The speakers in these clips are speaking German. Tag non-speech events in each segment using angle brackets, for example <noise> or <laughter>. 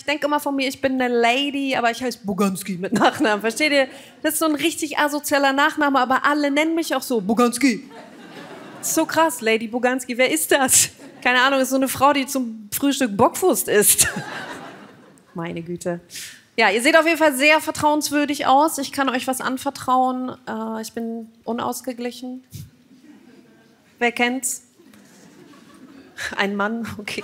Ich denke immer von mir, ich bin eine Lady, aber ich heiße Buganski mit Nachnamen. Versteht ihr? Das ist so ein richtig asozialer Nachname, aber alle nennen mich auch so. Buganski. So krass, Lady Buganski. Wer ist das? Keine Ahnung, ist so eine Frau, die zum Frühstück Bockwurst isst. <laughs> Meine Güte. Ja, ihr seht auf jeden Fall sehr vertrauenswürdig aus. Ich kann euch was anvertrauen. Äh, ich bin unausgeglichen. Wer kennt's? Ein Mann, okay.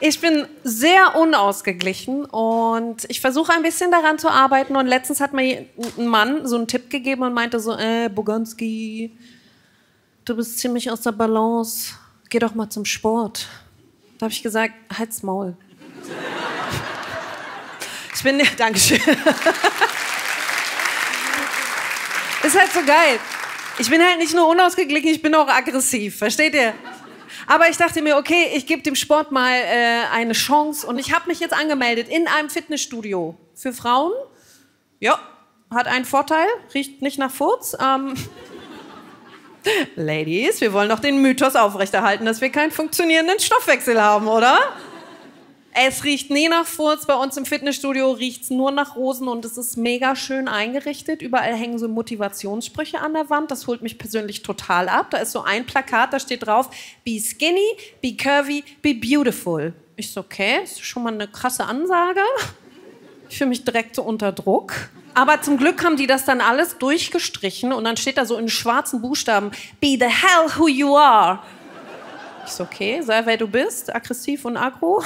Ich bin sehr unausgeglichen und ich versuche ein bisschen daran zu arbeiten. Und letztens hat mir ein Mann so einen Tipp gegeben und meinte so, äh, Boganski, du bist ziemlich aus der Balance. Geh doch mal zum Sport. Da habe ich gesagt, halt's Maul. Ich bin, <laughs> Dankeschön. Ist halt so geil. Ich bin halt nicht nur unausgeglichen, ich bin auch aggressiv. Versteht ihr? Aber ich dachte mir, okay, ich gebe dem Sport mal äh, eine Chance und ich habe mich jetzt angemeldet in einem Fitnessstudio für Frauen. Ja, hat einen Vorteil, riecht nicht nach Furz. Ähm, <laughs> Ladies, wir wollen doch den Mythos aufrechterhalten, dass wir keinen funktionierenden Stoffwechsel haben, oder? Es riecht nie nach Furz. Bei uns im Fitnessstudio riecht es nur nach Rosen und es ist mega schön eingerichtet. Überall hängen so Motivationssprüche an der Wand. Das holt mich persönlich total ab. Da ist so ein Plakat, da steht drauf: Be skinny, be curvy, be beautiful. Ich so, okay, ist schon mal eine krasse Ansage. Ich fühle mich direkt so unter Druck. Aber zum Glück haben die das dann alles durchgestrichen und dann steht da so in schwarzen Buchstaben: Be the hell who you are. Ich so, okay, sei wer du bist, aggressiv und aggro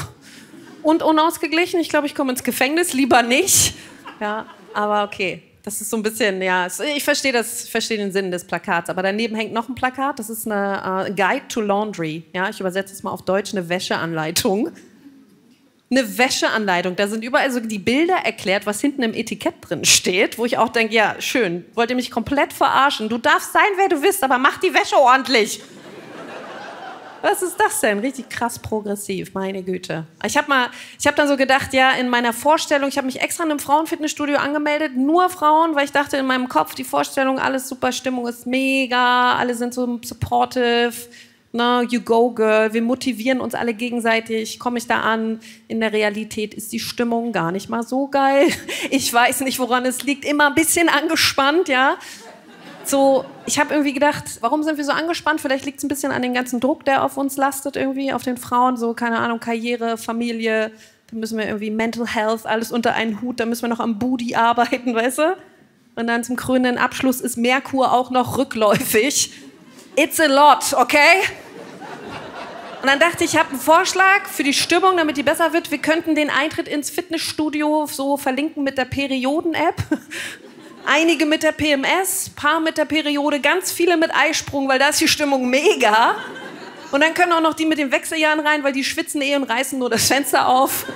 und unausgeglichen. Ich glaube, ich komme ins Gefängnis, lieber nicht. Ja, aber okay. Das ist so ein bisschen, ja, ich verstehe das, verstehe den Sinn des Plakats, aber daneben hängt noch ein Plakat, das ist eine uh, Guide to Laundry. Ja, ich übersetze es mal auf Deutsch, eine Wäscheanleitung. Eine Wäscheanleitung, da sind überall so die Bilder erklärt, was hinten im Etikett drin steht, wo ich auch denke, ja, schön, wollt ihr mich komplett verarschen? Du darfst sein, wer du willst, aber mach die Wäsche ordentlich. Was ist das denn? Richtig krass progressiv, meine Güte. Ich habe mal, ich habe dann so gedacht, ja, in meiner Vorstellung, ich habe mich extra in einem Frauenfitnessstudio angemeldet, nur Frauen, weil ich dachte in meinem Kopf, die Vorstellung, alles super, Stimmung ist mega, alle sind so supportive, ne, you go girl, wir motivieren uns alle gegenseitig, komme ich da an, in der Realität ist die Stimmung gar nicht mal so geil. Ich weiß nicht, woran es liegt, immer ein bisschen angespannt, ja so, ich habe irgendwie gedacht, warum sind wir so angespannt? Vielleicht liegt es ein bisschen an dem ganzen Druck, der auf uns lastet, irgendwie, auf den Frauen, so, keine Ahnung, Karriere, Familie, da müssen wir irgendwie Mental Health, alles unter einen Hut, da müssen wir noch am Booty arbeiten, weißt du? Und dann zum krönenden Abschluss ist Merkur auch noch rückläufig. It's a lot, okay? Und dann dachte ich, ich habe einen Vorschlag für die Stimmung, damit die besser wird. Wir könnten den Eintritt ins Fitnessstudio so verlinken mit der Perioden-App. Einige mit der PMS, paar mit der Periode, ganz viele mit Eisprung, weil da ist die Stimmung mega. Und dann können auch noch die mit den Wechseljahren rein, weil die schwitzen eh und reißen nur das Fenster auf.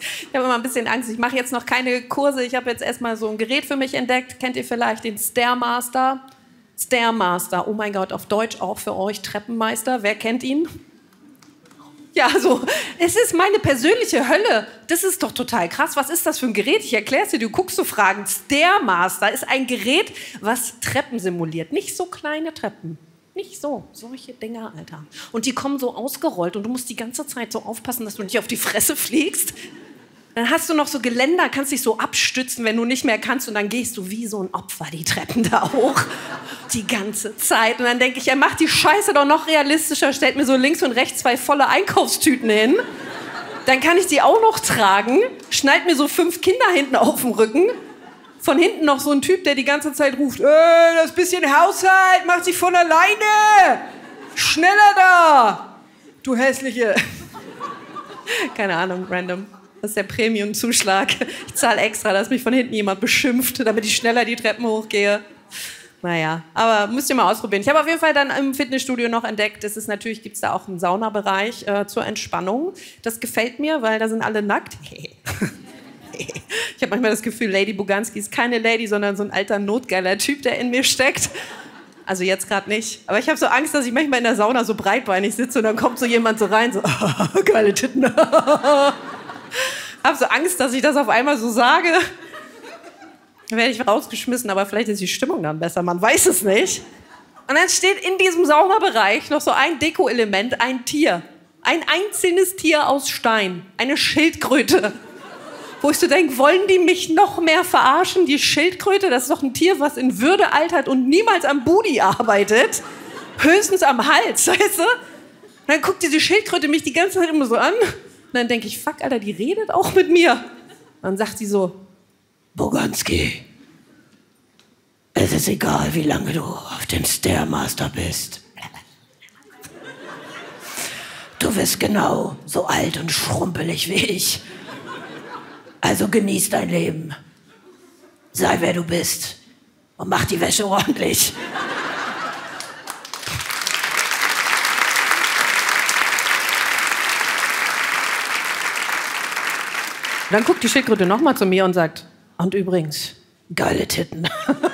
Ich habe immer ein bisschen Angst. Ich mache jetzt noch keine Kurse. Ich habe jetzt erstmal so ein Gerät für mich entdeckt. Kennt ihr vielleicht den Stairmaster? Stairmaster. Oh mein Gott, auf Deutsch auch für euch Treppenmeister. Wer kennt ihn? Ja, so, es ist meine persönliche Hölle. Das ist doch total krass. Was ist das für ein Gerät? Ich erkläre es dir. Du guckst so Fragen. Stairmaster ist ein Gerät, was Treppen simuliert. Nicht so kleine Treppen. Nicht so. Solche Dinger, Alter. Und die kommen so ausgerollt und du musst die ganze Zeit so aufpassen, dass du nicht auf die Fresse fliegst. Dann hast du noch so Geländer, kannst dich so abstützen, wenn du nicht mehr kannst. Und dann gehst du wie so ein Opfer die Treppen <laughs> da hoch. Die ganze Zeit. Und dann denke ich, er macht die Scheiße doch noch realistischer, stellt mir so links und rechts zwei volle Einkaufstüten hin. Dann kann ich die auch noch tragen, schnallt mir so fünf Kinder hinten auf den Rücken. Von hinten noch so ein Typ, der die ganze Zeit ruft, äh, das bisschen Haushalt macht sich von alleine. Schneller da. Du hässliche. <laughs> Keine Ahnung, random. Das ist der Premium-Zuschlag. Ich zahle extra, dass mich von hinten jemand beschimpft, damit ich schneller die Treppen hochgehe. Naja, aber müsst ihr mal ausprobieren. Ich habe auf jeden Fall dann im Fitnessstudio noch entdeckt, es ist natürlich, gibt es da auch einen Saunabereich äh, zur Entspannung. Das gefällt mir, weil da sind alle nackt. <laughs> ich habe manchmal das Gefühl, Lady Buganski ist keine Lady, sondern so ein alter, notgeiler Typ, der in mir steckt. Also jetzt gerade nicht. Aber ich habe so Angst, dass ich manchmal in der Sauna so breitbeinig sitze und dann kommt so jemand so rein, so, <laughs> geile Titten. <laughs> <laughs> habe so Angst, dass ich das auf einmal so sage. Dann werde ich rausgeschmissen, aber vielleicht ist die Stimmung dann besser, man weiß es nicht. Und dann steht in diesem Saunabereich noch so ein Deko-Element, ein Tier. Ein einzelnes Tier aus Stein. Eine Schildkröte. Wo ich so denke, wollen die mich noch mehr verarschen? Die Schildkröte, das ist doch ein Tier, was in Würde altert und niemals am Booty arbeitet. Höchstens am Hals, <laughs> weißt du? Und dann guckt diese Schildkröte mich die ganze Zeit immer so an. Und dann denke ich, fuck, Alter, die redet auch mit mir. Und dann sagt sie so, Boganski, es ist egal, wie lange du auf dem Stairmaster bist. Du wirst genau so alt und schrumpelig wie ich. Also genieß dein Leben. Sei wer du bist. Und mach die Wäsche ordentlich. Dann guckt die Schildkröte nochmal zu mir und sagt, und übrigens, geile Titten. <laughs>